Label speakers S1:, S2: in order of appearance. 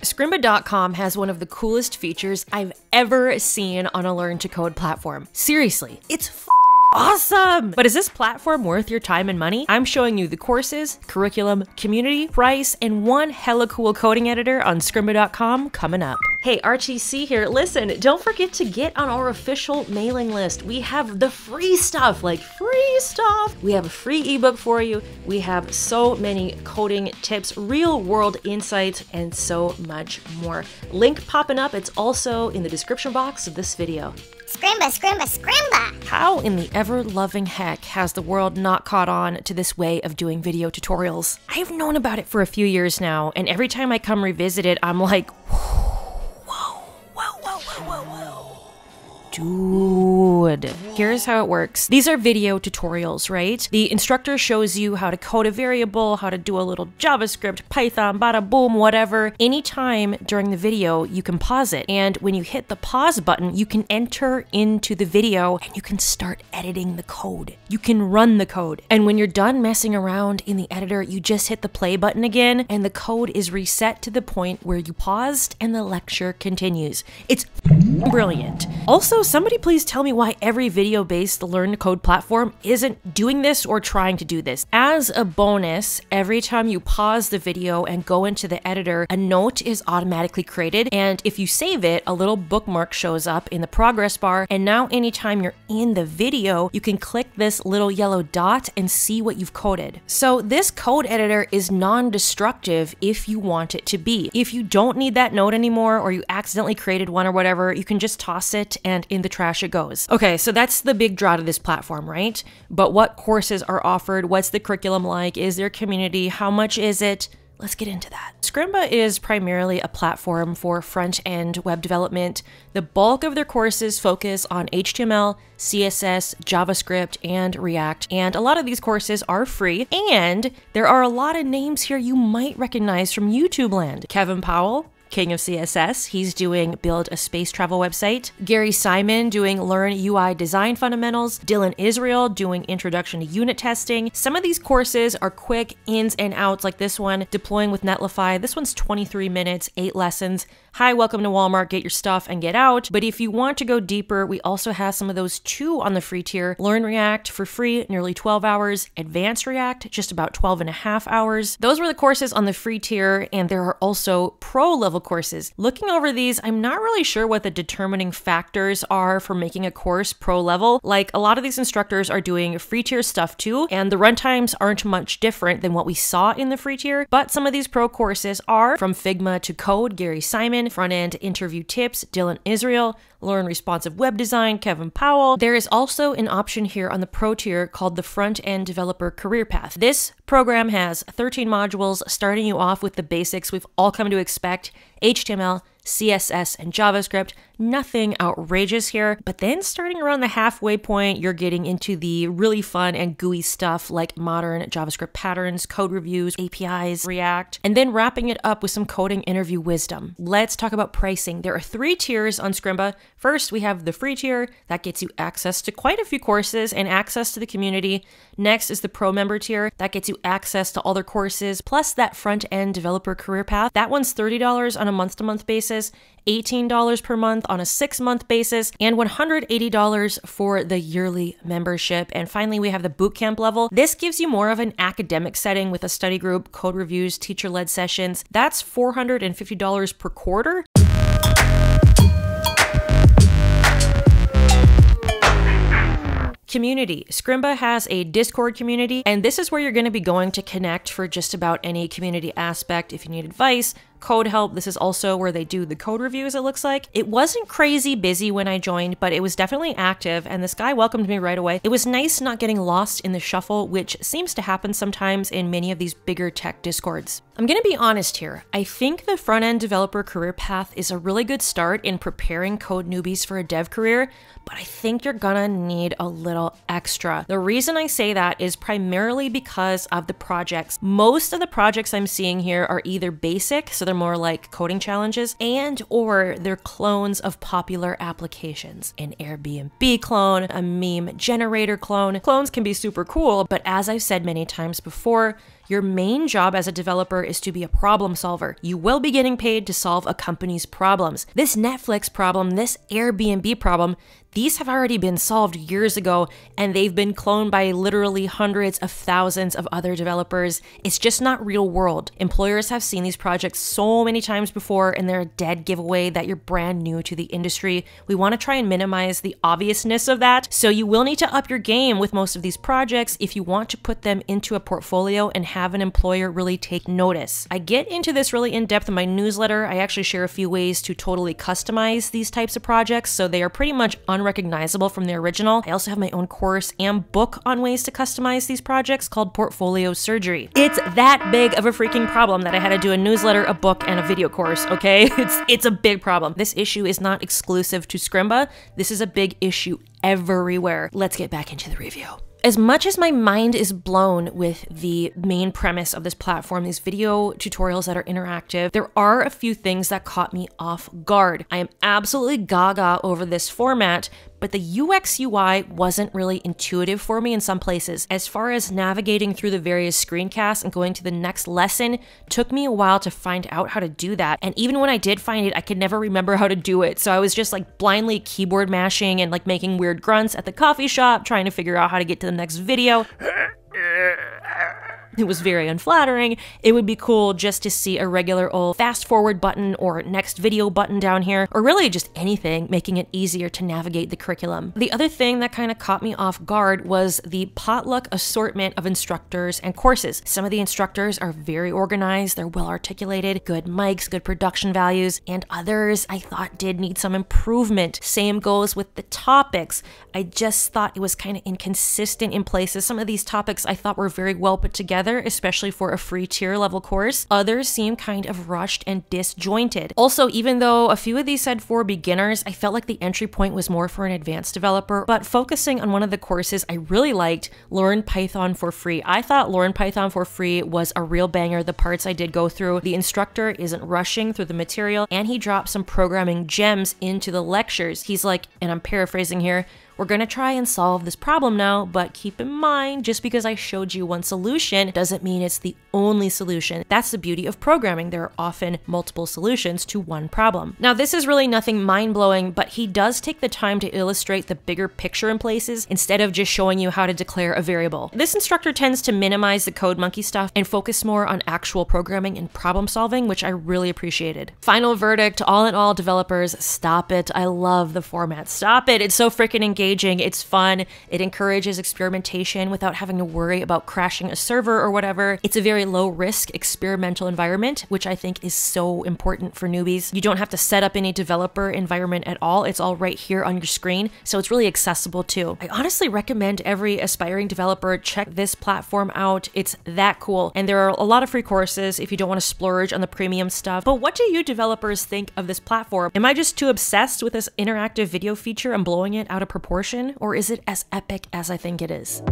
S1: Scrimba.com has one of the coolest features I've ever seen on a Learn to Code platform. Seriously, it's awesome! But is this platform worth your time and money? I'm showing you the courses, curriculum, community, price, and one hella cool coding editor on Scrimba.com coming up. Hey, RTC here. Listen, don't forget to get on our official mailing list. We have the free stuff, like free stuff. We have a free ebook for you. We have so many coding tips, real world insights, and so much more. Link popping up. It's also in the description box of this video.
S2: Scrimba, scrimba, scrimba!
S1: How in the ever loving heck has the world not caught on to this way of doing video tutorials? I've known about it for a few years now, and every time I come revisit it, I'm like, whoa, whoa, Dude, here's how it works. These are video tutorials, right? The instructor shows you how to code a variable, how to do a little JavaScript, Python, bada boom, whatever. Anytime during the video, you can pause it. And when you hit the pause button, you can enter into the video and you can start editing the code. You can run the code. And when you're done messing around in the editor, you just hit the play button again and the code is reset to the point where you paused and the lecture continues. It's brilliant. Also, somebody please tell me why every video based Learn to Code platform isn't doing this or trying to do this. As a bonus, every time you pause the video and go into the editor, a note is automatically created. And if you save it, a little bookmark shows up in the progress bar. And now, anytime you're in the video, you can click this little yellow dot and see what you've coded. So, this code editor is non destructive if you want it to be. If you don't need that note anymore or you accidentally created one or whatever, you can just toss it and in the trash it goes. Okay, so that's the big draw to this platform, right? But what courses are offered? What's the curriculum like? Is there community? How much is it? Let's get into that. Scrimba is primarily a platform for front end web development. The bulk of their courses focus on HTML, CSS, JavaScript, and React. And a lot of these courses are free. And there are a lot of names here you might recognize from YouTube land. Kevin Powell, King of CSS. He's doing Build a Space Travel website. Gary Simon doing Learn UI Design Fundamentals. Dylan Israel doing Introduction to Unit Testing. Some of these courses are quick ins and outs, like this one, Deploying with Netlify. This one's 23 minutes, eight lessons. Hi, welcome to Walmart, get your stuff and get out. But if you want to go deeper, we also have some of those too on the free tier. Learn React for free, nearly 12 hours. Advanced React, just about 12 and a half hours. Those were the courses on the free tier, and there are also pro level courses. Looking over these, I'm not really sure what the determining factors are for making a course pro level. Like a lot of these instructors are doing free tier stuff too, and the runtimes aren't much different than what we saw in the free tier, but some of these pro courses are from Figma to Code, Gary Simon, front end interview tips, Dylan Israel, learn responsive web design, Kevin Powell. There is also an option here on the pro tier called the front end developer career path. This program has 13 modules starting you off with the basics we've all come to expect HTML, CSS, and JavaScript. Nothing outrageous here. But then starting around the halfway point, you're getting into the really fun and gooey stuff like modern JavaScript patterns, code reviews, APIs, React, and then wrapping it up with some coding interview wisdom. Let's talk about pricing. There are three tiers on Scrimba. First, we have the free tier that gets you access to quite a few courses and access to the community. Next is the pro member tier that gets you access to all their courses, plus that front end developer career path. That one's $30 on a month to month basis, $18 per month on a six month basis, and $180 for the yearly membership. And finally, we have the bootcamp level. This gives you more of an academic setting with a study group, code reviews, teacher led sessions. That's $450 per quarter. Community. Scrimba has a Discord community, and this is where you're going to be going to connect for just about any community aspect. If you need advice, code help. This is also where they do the code reviews, it looks like. It wasn't crazy busy when I joined, but it was definitely active, and this guy welcomed me right away. It was nice not getting lost in the shuffle, which seems to happen sometimes in many of these bigger tech discords. I'm gonna be honest here. I think the front end developer career path is a really good start in preparing code newbies for a dev career, but I think you're gonna need a little extra. The reason I say that is primarily because of the projects. Most of the projects I'm seeing here are either basic, so more like coding challenges, and or they're clones of popular applications. An Airbnb clone, a meme generator clone. Clones can be super cool, but as I've said many times before, Your main job as a developer is to be a problem solver. You will be getting paid to solve a company's problems. This Netflix problem, this Airbnb problem, these have already been solved years ago and they've been cloned by literally hundreds of thousands of other developers. It's just not real world. Employers have seen these projects so many times before and they're a dead giveaway that you're brand new to the industry. We want to try and minimize the obviousness of that. So you will need to up your game with most of these projects if you want to put them into a portfolio and have an employer really take notice. I get into this really in depth in my newsletter. I actually share a few ways to totally customize these types of projects so they are pretty much unrecognizable from the original. I also have my own course and book on ways to customize these projects called Portfolio Surgery. It's that big of a freaking problem that I had to do a newsletter, a book, and a video course, okay? It's it's a big problem. This issue is not exclusive to Scrimba. This is a big issue everywhere. Let's get back into the review as much as my mind is blown with the main premise of this platform, these video tutorials that are interactive, there are a few things that caught me off guard. I am absolutely gaga over this format, but the UX UI wasn't really intuitive for me in some places. As far as navigating through the various screencasts and going to the next lesson took me a while to find out how to do that. And even when I did find it, I could never remember how to do it. So I was just like blindly keyboard mashing and like making weird grunts at the coffee shop, trying to figure out how to get to the next video. It was very unflattering. It would be cool just to see a regular old fast forward button or next video button down here, or really just anything making it easier to navigate the curriculum. The other thing that kind of caught me off guard was the potluck assortment of instructors and courses. Some of the instructors are very organized, they're well articulated, good mics, good production values, and others I thought did need some improvement. Same goes with the topics. I just thought it was kind of inconsistent in places. Some of these topics I thought were very well put together together, especially for a free tier level course. Others seem kind of rushed and disjointed. Also, even though a few of these said for beginners, I felt like the entry point was more for an advanced developer, but focusing on one of the courses I really liked, Learn Python for Free. I thought Learn Python for Free was a real banger. The parts I did go through, the instructor isn't rushing through the material, and he dropped some programming gems into the lectures. He's like, and I'm paraphrasing here, we're to try and solve this problem now, but keep in mind, just because I showed you one solution doesn't mean it's the only solution. That's the beauty of programming. There are often multiple solutions to one problem. Now, this is really nothing mind blowing, but he does take the time to illustrate the bigger picture in places instead of just showing you how to declare a variable. This instructor tends to minimize the code monkey stuff and focus more on actual programming and problem solving, which I really appreciated. Final verdict all in all, developers, stop it. I love the format. Stop it. It's so freaking engaging engaging, it's fun, it encourages experimentation without having to worry about crashing a server or whatever. It's a very low risk experimental environment, which I think is so important for newbies. You don't have to set up any developer environment at all, it's all right here on your screen, so it's really accessible too. I honestly recommend every aspiring developer check this platform out. It's that cool. And there are a lot of free courses if you don't want to splurge on the premium stuff. But what do you developers think of this platform? Am I just too obsessed with this interactive video feature and blowing it out of proportion? Proportion, or is it as epic as I think it is?